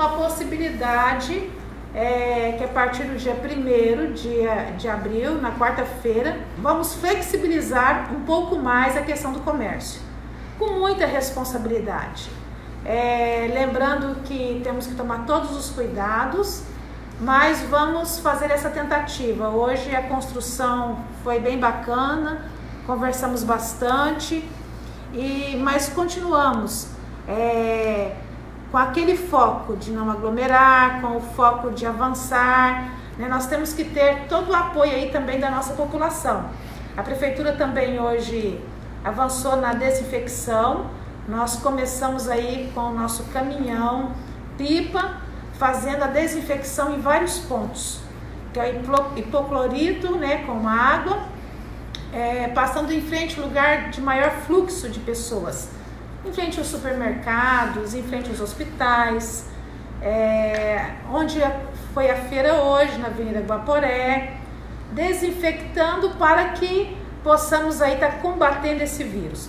Uma possibilidade é que a partir do dia 1 de, de abril, na quarta-feira, vamos flexibilizar um pouco mais a questão do comércio, com muita responsabilidade. É, lembrando que temos que tomar todos os cuidados, mas vamos fazer essa tentativa. Hoje a construção foi bem bacana, conversamos bastante, e mas continuamos. É, com aquele foco de não aglomerar, com o foco de avançar. Né? Nós temos que ter todo o apoio aí também da nossa população. A prefeitura também hoje avançou na desinfecção. Nós começamos aí com o nosso caminhão pipa fazendo a desinfecção em vários pontos, que é hipoclorito, né, com água, é, passando em frente ao lugar de maior fluxo de pessoas em frente aos supermercados, em frente aos hospitais, é, onde foi a feira hoje, na Avenida Guaporé, desinfectando para que possamos aí estar tá combatendo esse vírus.